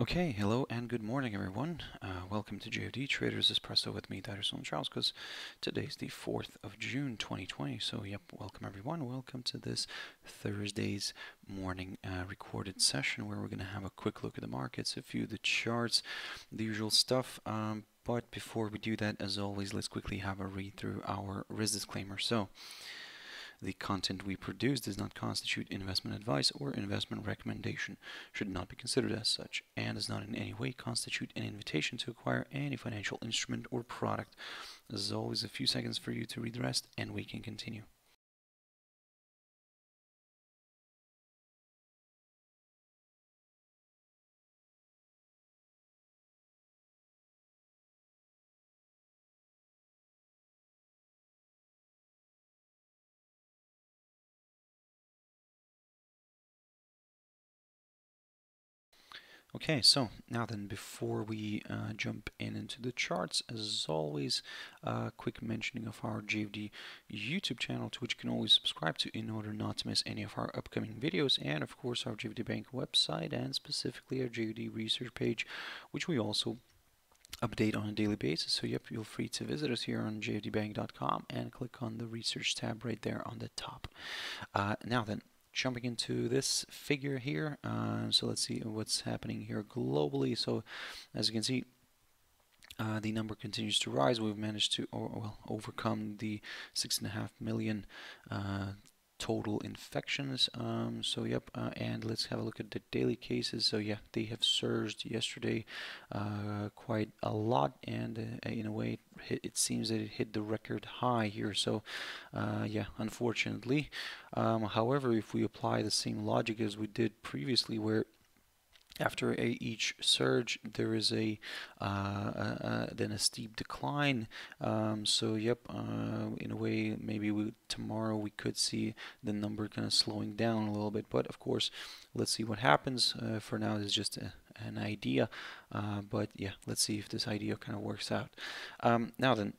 Okay, hello and good morning everyone. Uh, welcome to JFD Traders Espresso with me, Darius Anucauskas, because today's the 4th of June 2020. So, yep, welcome everyone. Welcome to this Thursday's morning uh, recorded session where we're going to have a quick look at the markets, a few of the charts, the usual stuff. Um, but before we do that, as always, let's quickly have a read through our risk disclaimer. So, the content we produce does not constitute investment advice or investment recommendation, should not be considered as such, and does not in any way constitute an invitation to acquire any financial instrument or product. There's always, a few seconds for you to read the rest, and we can continue. Okay, so now then, before we uh, jump in into the charts, as always, a uh, quick mentioning of our JFD YouTube channel, to which you can always subscribe to in order not to miss any of our upcoming videos, and of course our JFD Bank website, and specifically our JFD research page, which we also update on a daily basis. So yep, feel free to visit us here on jfdbank.com and click on the research tab right there on the top. Uh, now then, jumping into this figure here. Uh, so let's see what's happening here globally. So as you can see, uh, the number continues to rise. We've managed to well, overcome the six and a half million uh, total infections. Um, so yep, uh, and let's have a look at the daily cases. So yeah, they have surged yesterday uh, quite a lot, and uh, in a way, it, it, seems that it hit the record high here. So uh, yeah, unfortunately. Um, however, if we apply the same logic as we did previously, where after a, each surge there is a, uh, uh, then a steep decline. Um, so yep uh, in a way maybe we, tomorrow we could see the number kind of slowing down a little bit. But of course let's see what happens. Uh, for now it's just a, an idea. Uh, but yeah let's see if this idea kind of works out. Um, now then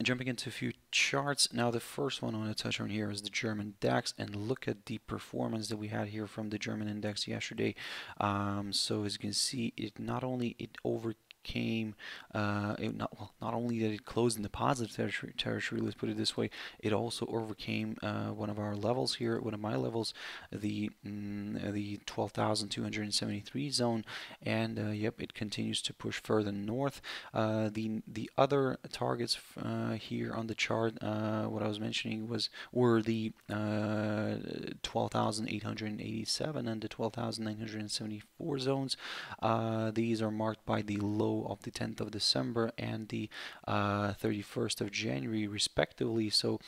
Jumping into a few charts. Now the first one I want to touch on here is the German DAX and look at the performance that we had here from the German index yesterday. Um, so as you can see, it not only it over came uh, not well not only did it close in the positive territory, territory let's put it this way it also overcame uh, one of our levels here one of my levels the mm, the 12,273 zone. And uh, yep it continues to push further north. Uh, the the other targets uh, here on the chart uh, what I was mentioning was were the 12,887 and the 12,974 zones. These are marked by the low of the 10th of December and the uh, 31st of January respectively. So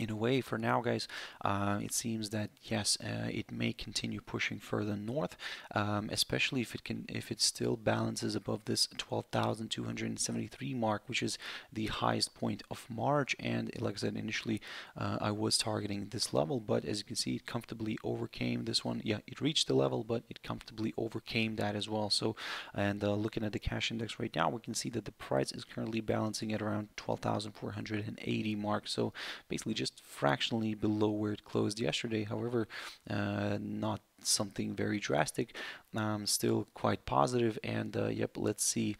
in a way for now guys. Uh, it seems that yes uh, it may continue pushing further north um, especially if it can if it still balances above this 12,273 mark which is the highest point of March. And like I said initially uh, I was targeting this level but as you can see it comfortably overcame this one. Yeah it reached the level but it comfortably overcame that as well. So and uh, looking at the cash index right now we can see that the price is currently balancing at around 12,480 mark. So basically just just fractionally below where it closed yesterday. However, uh, not something very drastic. Um, still quite positive. And uh, yep, let's see.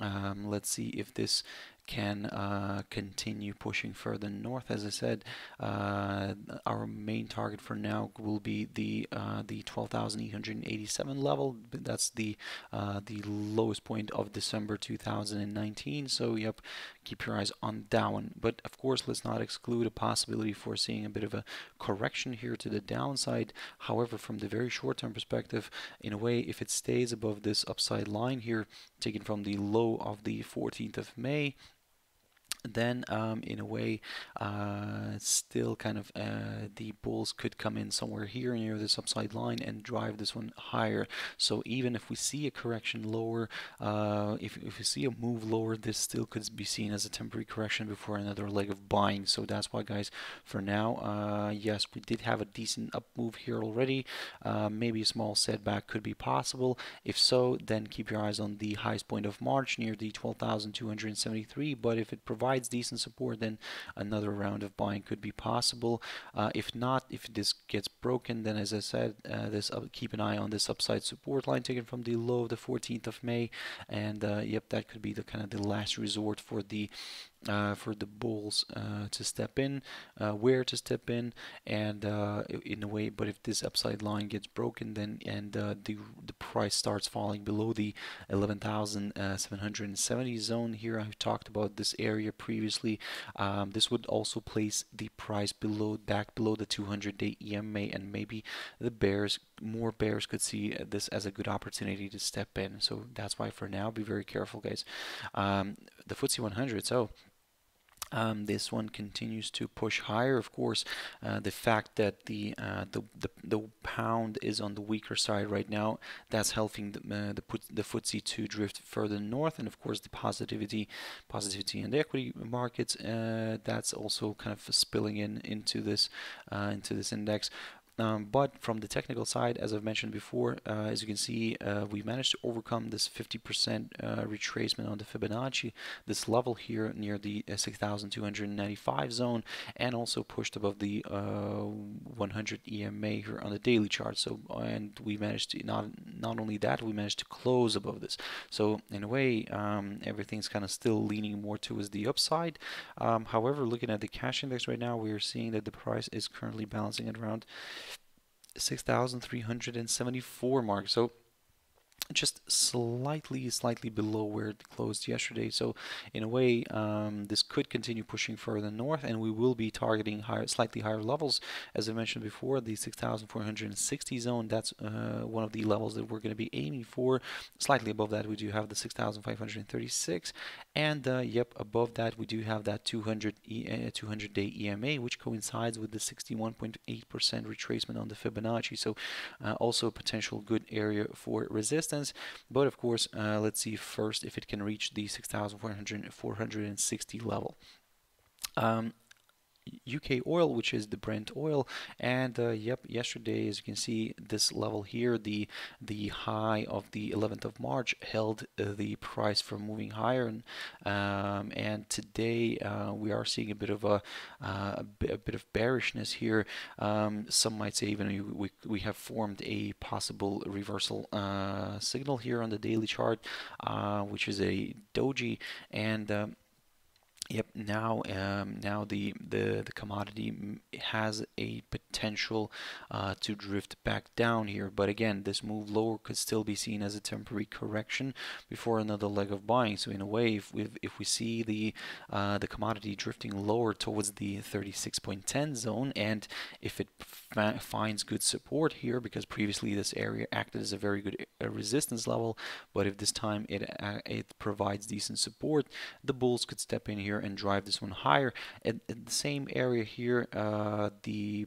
Um, let's see if this can uh, continue pushing further north. As I said, uh, our main target for now will be the uh, the 12,887 level. That's the uh, the lowest point of December 2019. So yep, keep your eyes on that one. But of course, let's not exclude a possibility for seeing a bit of a correction here to the downside. However, from the very short-term perspective, in a way, if it stays above this upside line here, taken from the low of the 14th of May, then um, in a way uh, still kind of uh, the bulls could come in somewhere here near this upside line and drive this one higher. So even if we see a correction lower uh, if, if we see a move lower this still could be seen as a temporary correction before another leg of buying. So that's why guys for now uh, yes we did have a decent up move here already. Uh, maybe a small setback could be possible. If so then keep your eyes on the highest point of March near the 12,273 but if it provides provides decent support, then another round of buying could be possible. Uh, if not, if this gets broken, then as I said, uh, this keep an eye on this upside support line taken from the low of the 14th of May, and uh, yep, that could be the kind of the last resort for the uh, for the bulls uh, to step in, uh, where to step in, and uh, in a way. But if this upside line gets broken, then and uh, the the price starts falling below the 11,770 uh, zone here, I've talked about this area previously. Um, this would also place the price below back below the 200-day EMA, and maybe the bears more bears could see this as a good opportunity to step in. So that's why for now, be very careful, guys. Um, the FTSE 100. So um, this one continues to push higher. Of course, uh, the fact that the, uh, the, the the pound is on the weaker side right now, that's helping the uh, the, put, the FTSE to drift further north, and of course the positivity positivity in the equity markets uh, that's also kind of spilling in into this uh, into this index. Um, but from the technical side, as I've mentioned before, uh, as you can see, uh, we managed to overcome this 50% uh, retracement on the Fibonacci, this level here near the uh, 6,295 zone, and also pushed above the uh, 100 EMA here on the daily chart. So, and we managed to not not only that, we managed to close above this. So, in a way, um, everything's kind of still leaning more towards the upside. Um, however, looking at the cash index right now, we are seeing that the price is currently balancing at around 6,374 mark. So just slightly slightly below where it closed yesterday. So in a way um, this could continue pushing further north and we will be targeting higher slightly higher levels. As I mentioned before the 6460 zone that's uh, one of the levels that we're going to be aiming for. Slightly above that we do have the 6536 and uh, yep above that we do have that 200 e 200 day EMA which coincides with the 61.8% retracement on the Fibonacci. So uh, also a potential good area for resistance but of course, uh, let's see first if it can reach the 6,460 level. Um, UK oil, which is the Brent oil. And uh, yep, yesterday, as you can see, this level here, the the high of the 11th of March held uh, the price from moving higher. And, um, and today uh, we are seeing a bit of a, uh, a, bit, of bearishness here. Um, some might say even we, we have formed a possible reversal uh, signal here on the daily chart, which is a doji. And um, Yep. Now, um, now the, the the commodity has a potential uh, to drift back down here, but again, this move lower could still be seen as a temporary correction before another leg of buying. So in a way, if we if we see the uh, the commodity drifting lower towards the 36.10 zone, and if it finds good support here, because previously this area acted as a very good uh, resistance level, but if this time it uh, it provides decent support, the bulls could step in here and drive this one higher. At, at the same area here, uh, the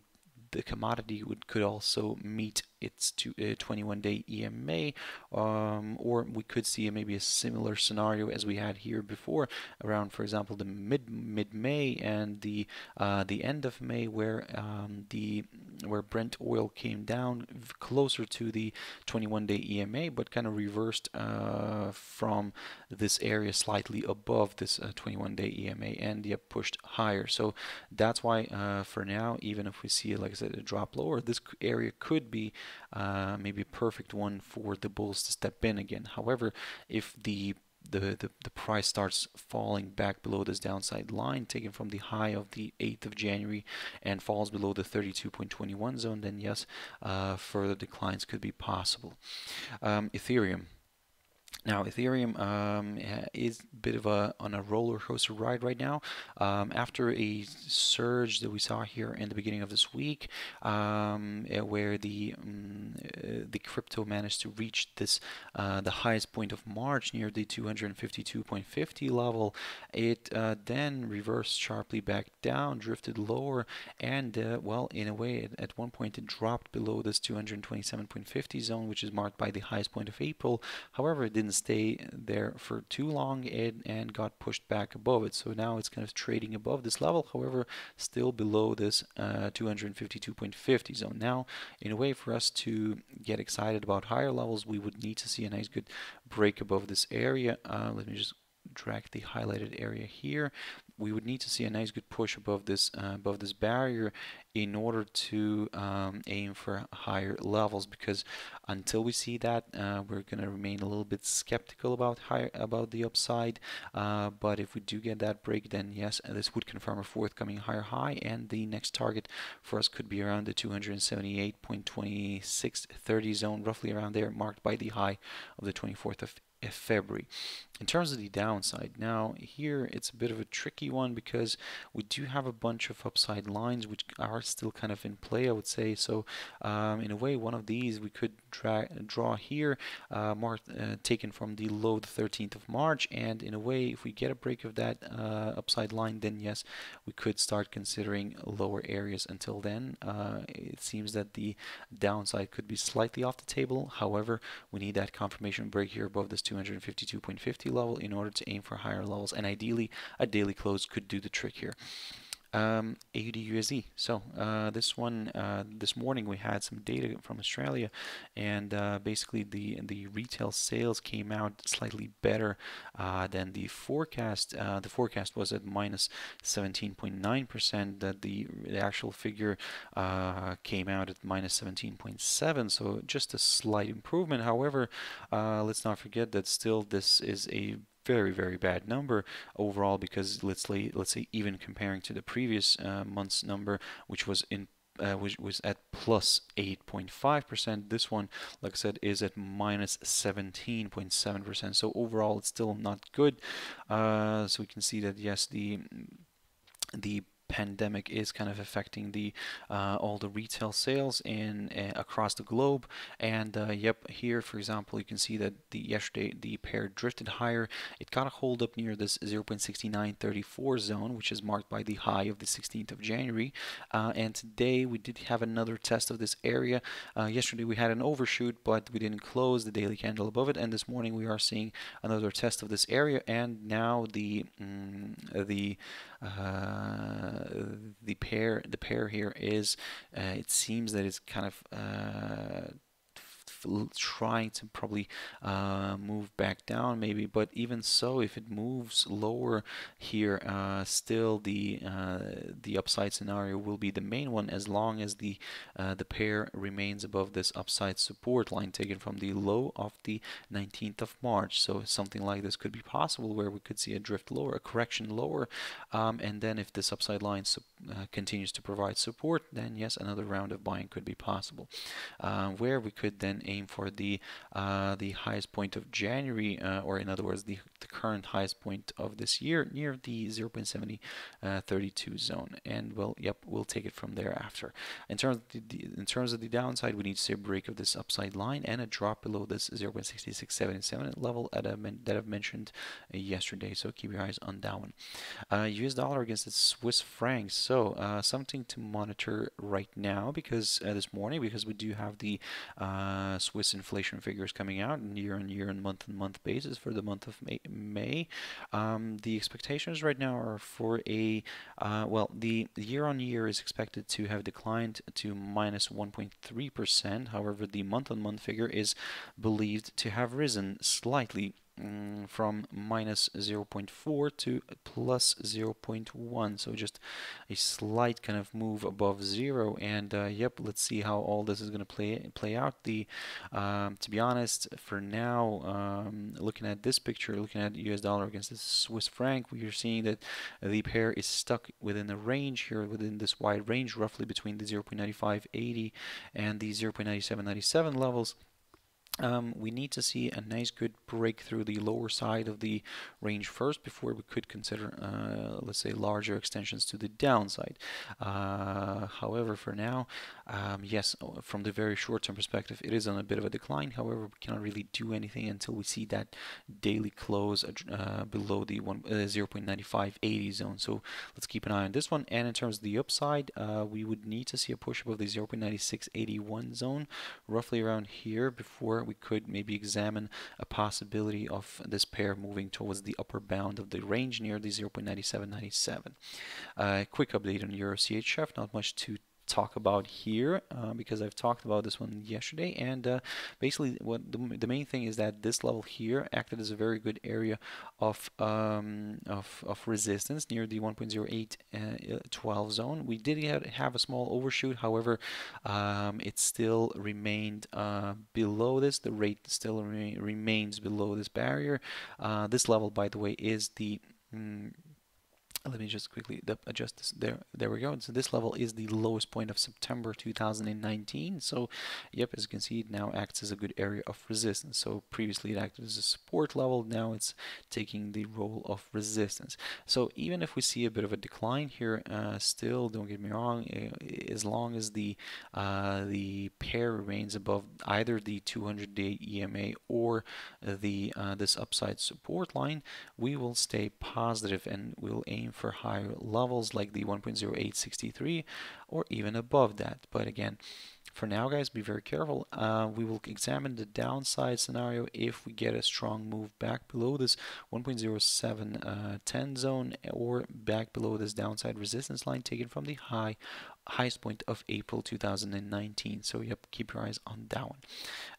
the commodity would could also meet its to 21-day uh, EMA, um, or we could see maybe a similar scenario as we had here before, around, for example, the mid mid May and the uh, the end of May, where um, the where Brent oil came down closer to the 21-day EMA, but kind of reversed uh, from this area slightly above this 21-day uh, EMA and yet pushed higher. So that's why uh, for now, even if we see, like I said, a drop lower, this area could be uh, maybe a perfect one for the bulls to step in again. However, if the the, the, the price starts falling back below this downside line taken from the high of the 8th of January and falls below the 32.21 zone then yes uh, further declines could be possible um, Ethereum now, Ethereum um, is a bit of a on a roller coaster ride right now. Um, after a surge that we saw here in the beginning of this week, um, eh, where the um, the crypto managed to reach this uh, the highest point of March near the 252.50 level, it uh, then reversed sharply back down, drifted lower, and uh, well, in a way, at one point it dropped below this 227.50 zone, which is marked by the highest point of April. However, didn't stay there for too long and, and got pushed back above it. So now it's kind of trading above this level, however, still below this uh, 252.50 zone. Now, in a way for us to get excited about higher levels, we would need to see a nice good break above this area. Uh, let me just drag the highlighted area here. We would need to see a nice good push above this uh, above this barrier in order to um, aim for higher levels because until we see that uh, we're going to remain a little bit skeptical about higher about the upside. Uh, but if we do get that break then yes this would confirm a forthcoming higher high. And the next target for us could be around the 278.2630 zone roughly around there marked by the high of the 24th of February. In terms of the downside, now here it's a bit of a tricky one because we do have a bunch of upside lines which are still kind of in play, I would say. So um, in a way, one of these we could draw here, uh, uh, taken from the low the 13th of March. And in a way, if we get a break of that uh, upside line, then yes, we could start considering lower areas. Until then, uh, it seems that the downside could be slightly off the table. However, we need that confirmation break here above this 252.50 level in order to aim for higher levels and ideally a daily close could do the trick here um. So uh, this one, uh, this morning we had some data from Australia, and uh, basically the the retail sales came out slightly better uh, than the forecast. Uh, the forecast was at minus 17.9%. That the, the actual figure uh, came out at minus 17.7. So just a slight improvement. However, let's not forget that still this is a very very bad number overall because let's say let's say even comparing to the previous uh, month's number which was in uh, which was at plus 8.5%. This one, like I said, is at minus 17.7%. So overall, it's still not good. Uh, so we can see that yes, the the pandemic is kind of affecting the uh, all the retail sales in uh, across the globe. And uh, yep here for example you can see that the yesterday the pair drifted higher. It got a hold up near this 0.6934 zone which is marked by the high of the 16th of January. Uh, and today we did have another test of this area. Yesterday we had an overshoot but we didn't close the daily candle above it. And this morning we are seeing another test of this area. And now the mm, the the pair the pair here is uh, it seems that it's kind of uh, trying to probably uh, move back down maybe but even so if it moves lower here uh, still the uh, the upside scenario will be the main one as long as the uh, the pair remains above this upside support line taken from the low of the 19th of March. So something like this could be possible where we could see a drift lower a correction lower um, and then if this upside line uh, continues to provide support then yes another round of buying could be possible uh, where we could then aim for the uh, the highest point of January, uh, or in other words, the, the current highest point of this year near the 0.7032 uh, zone. And well, yep, we'll take it from there after. In terms of the, in terms of the downside, we need to see a break of this upside line and a drop below this 0.6677 level that I've, that I've mentioned uh, yesterday. So keep your eyes on that one. US dollar against the Swiss franc. So something to monitor right now because this morning because we do have the Swiss inflation figures coming out year on year and month on month basis for the month of May. Um, the expectations right now are for a, uh, well, the year on year is expected to have declined to minus 1.3%. However, the month on month figure is believed to have risen slightly Mm, from minus 0.4 to plus 0.1 so just a slight kind of move above zero. And uh, yep let's see how all this is going to play play out. The um, to be honest for now um, looking at this picture looking at US dollar against the Swiss franc we are seeing that the pair is stuck within a range here within this wide range roughly between the 0.9580 and the 0.9797 levels um, we need to see a nice good break through the lower side of the range first before we could consider uh, let's say larger extensions to the downside. Uh, however for now um, yes from the very short term perspective it is on a bit of a decline. However we cannot really do anything until we see that daily close uh, below the one, uh, 0.9580 zone. So let's keep an eye on this one. And in terms of the upside uh, we would need to see a push above the 0.9681 zone roughly around here before we could maybe examine a possibility of this pair moving towards the upper bound of the range near the 0.9797. Uh, quick update on Euro CHF, not much to talk about here uh, because I've talked about this one yesterday. And uh, basically what the, the, main thing is that this level here acted as a very good area of um, of, of resistance near the 1.08 uh, 12 zone. We did have a small overshoot. However um, it still remained uh, below this. The rate still re remains below this barrier. Uh, this level by the way is the mm, let me just quickly adjust this. There there we go. So this level is the lowest point of September 2019 so yep as you can see it now acts as a good area of resistance. So previously it acted as a support level. Now it's taking the role of resistance. So even if we see a bit of a decline here uh, still don't get me wrong uh, as long as the uh, the pair remains above either the 200 day EMA or the uh, this upside support line we will stay positive and we'll aim for higher levels like the 1.0863 or even above that. But again, for now guys be very careful. Uh, we will examine the downside scenario if we get a strong move back below this 1.0710 uh, zone or back below this downside resistance line taken from the high highest point of April 2019 so yep keep your eyes on that one.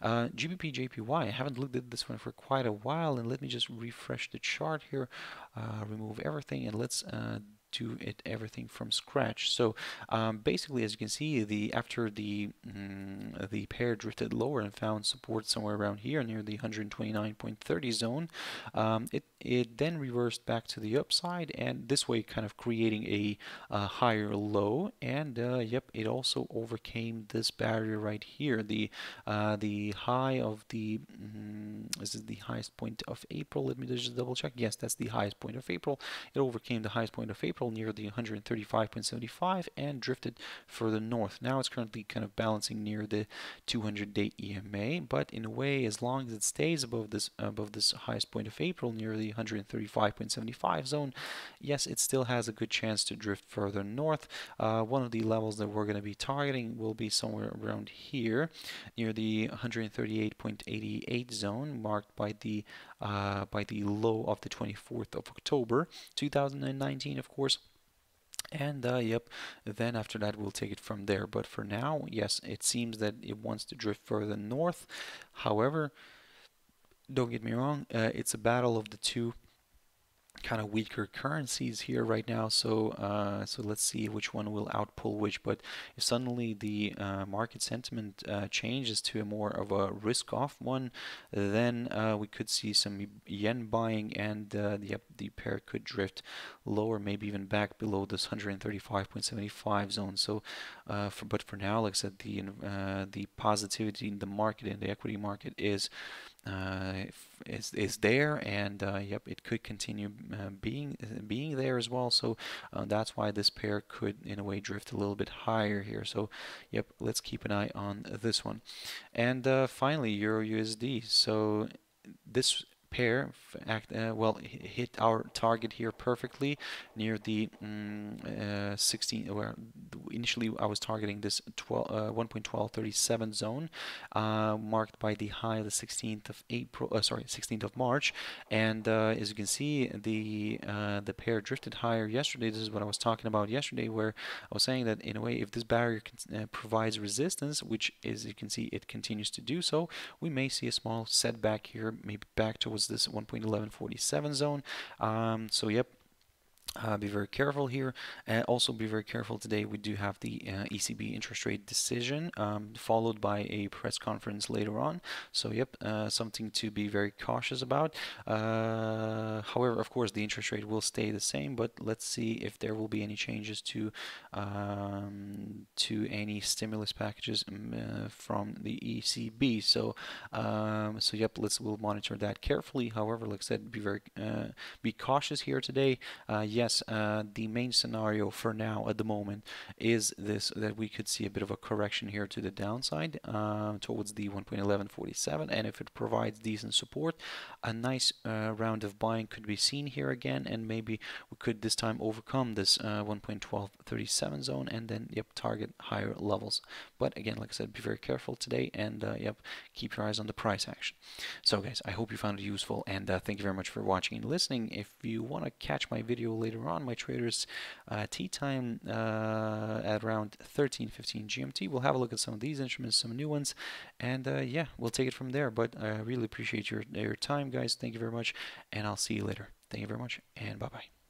Uh, GBP JPY I haven't looked at this one for quite a while and let me just refresh the chart here. Uh, remove everything and let's uh, do it everything from scratch. So um, basically, as you can see, the after the mm, the pair drifted lower and found support somewhere around here near the 129.30 zone, um, it it then reversed back to the upside, and this way, kind of creating a, higher low. And uh, yep, it also overcame this barrier right here. The uh, the high of the mm, this is the highest point of April. Let me just double check. Yes, that's the highest point of April. It overcame the highest point of April Near the 135.75 and drifted further north. Now it's currently kind of balancing near the 200-day EMA, but in a way, as long as it stays above this above this highest point of April near the 135.75 zone, yes, it still has a good chance to drift further north. Uh, one of the levels that we're going to be targeting will be somewhere around here, near the 138.88 zone, marked by the uh, by the low of the 24th of October 2019, of course. And uh, yep then after that we'll take it from there. But for now yes it seems that it wants to drift further north. However don't get me wrong uh, it's a battle of the two kind of weaker currencies here right now so uh, so let's see which one will outpull which. But if suddenly the uh, market sentiment uh, changes to a more of a risk off one then uh, we could see some yen buying and uh, the, the pair could drift lower maybe even back below this 135.75 zone. So uh, for, but for now like I said the the positivity in the market in the equity market is uh, is is there, and uh, yep, it could continue uh, being being there as well. So uh, that's why this pair could, in a way, drift a little bit higher here. So yep, let's keep an eye on this one. And uh, finally, Euro USD. So this pair act uh, well hit our target here perfectly near the mm, uh, 16 where initially I was targeting this 12 uh, 1.1237 zone uh, marked by the high the 16th of April uh, sorry 16th of March. And uh, as you can see the the pair drifted higher yesterday. This is what I was talking about yesterday where I was saying that in a way if this barrier provides resistance which as you can see it continues to do so we may see a small setback here maybe back towards this 1.1147 zone. Um, so yep, uh, be very careful here. and also be very careful today. We do have the uh, ECB interest rate decision um, followed by a press conference later on. So yep, uh, something to be very cautious about. Uh, however, of course, the interest rate will stay the same, but let's see if there will be any changes to um, to any stimulus packages um, uh, from the ECB. So um, so yep, let's we'll monitor that carefully. However, like I said, be very uh, be cautious here today. Yeah yes, uh, the main scenario for now at the moment is this that we could see a bit of a correction here to the downside uh, towards the 1.1147 and if it provides decent support a nice uh, round of buying could be seen here again. And maybe we could this time overcome this uh, 1.1237 zone and then yep target higher levels. But again like I said be very careful today and uh, yep keep your eyes on the price action. So guys I hope you found it useful and uh, thank you very much for watching and listening. If you want to catch my video later later on, my traders uh, tea time uh, at around 13:15 GMT. We'll have a look at some of these instruments, some new ones, and uh, yeah, we'll take it from there. But I really appreciate your your time, guys. Thank you very much, and I'll see you later. Thank you very much, and bye bye.